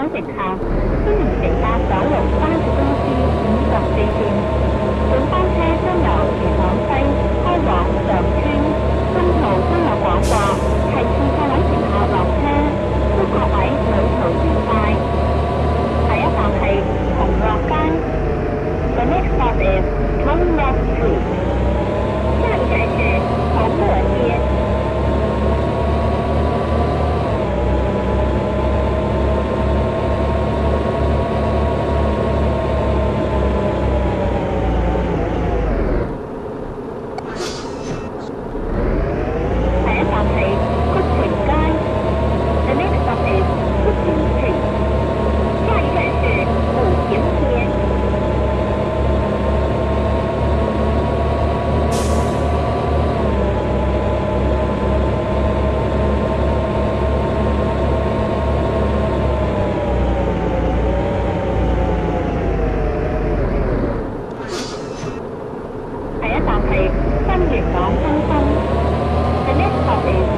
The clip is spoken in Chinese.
港乘客，欢迎乘搭九龙巴士公司五十四线，本班车将由。第一站系新型港中心 anesthetic